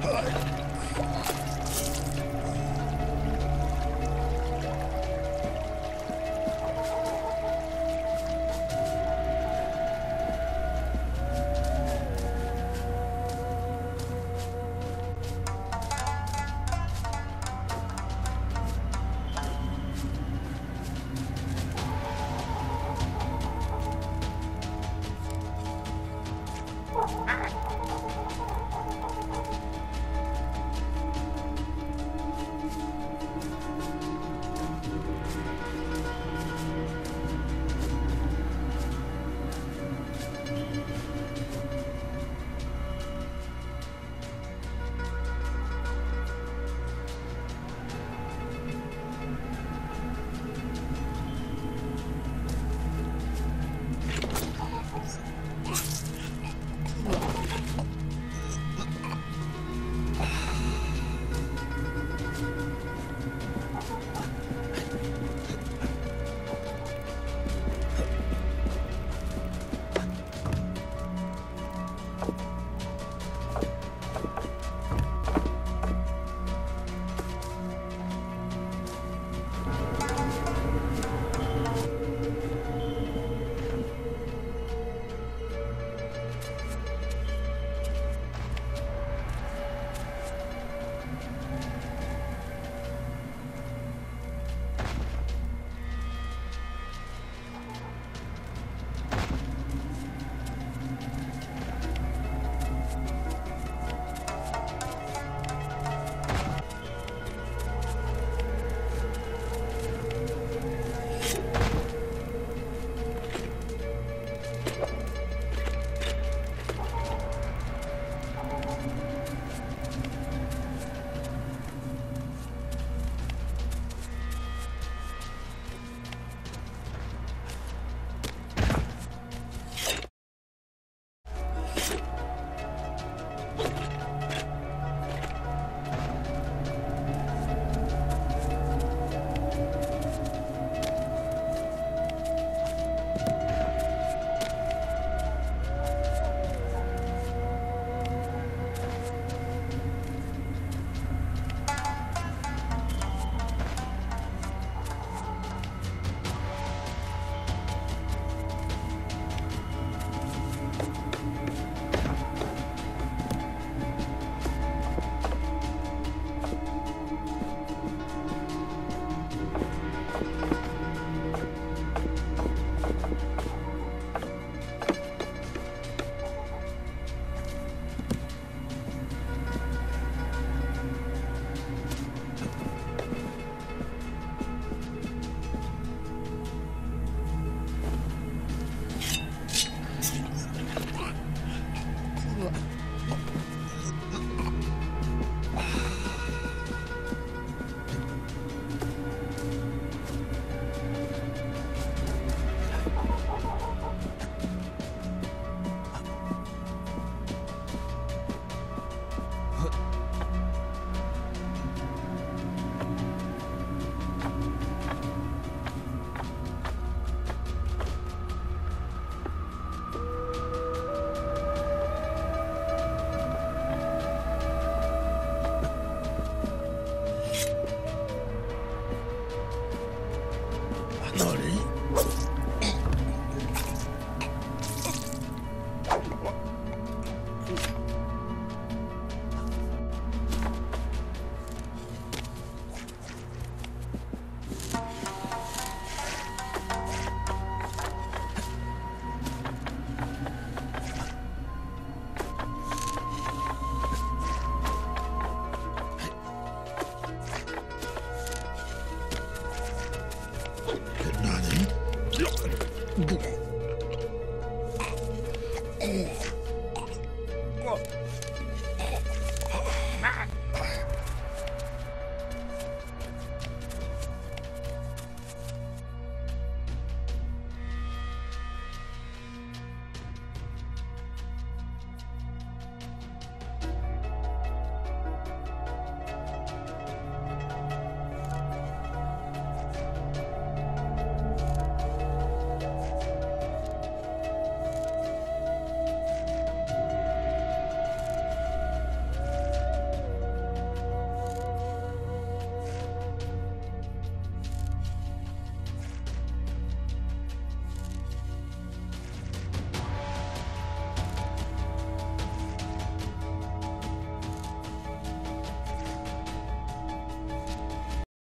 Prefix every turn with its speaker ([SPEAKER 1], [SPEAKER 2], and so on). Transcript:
[SPEAKER 1] Huh?